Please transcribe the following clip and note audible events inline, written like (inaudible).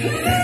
Yeah. (laughs)